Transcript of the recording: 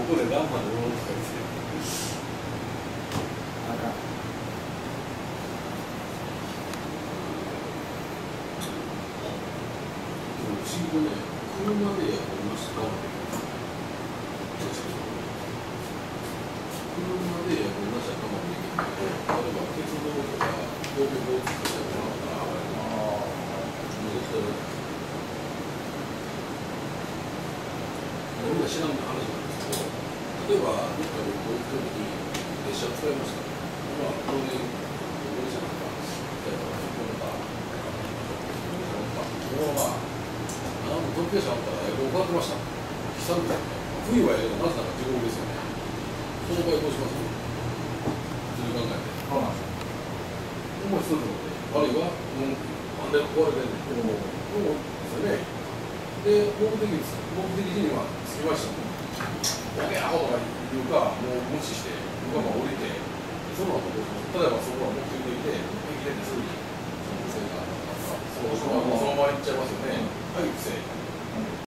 ここでガンマのローとか言ってあかんでも不思議とね車でやりました車でやりましたかもできないけど例えば鉄道とか公共交通とかやってもらったらもう絶対みんな知らん話なんですけど例えばどっか旅行行く時に列車を使いましたまあ当然電車なんか。例えばこのかこのままあの特急車あったらエコーかかってました。久々に冬はええけど夏なんか地獄ですよね。その場合どうします？普通に考えて。そうなんですよ。もう一つのであるいはもう安全が壊れてるん。でもうですよねで目的です目的地には着きましたボケアホとか言うかもう無視して僕はまあ降りてその後どうします例えばそこは目的でいて駅出てすぐにその店があったらそのそのまま行っちゃいますよね。はい不正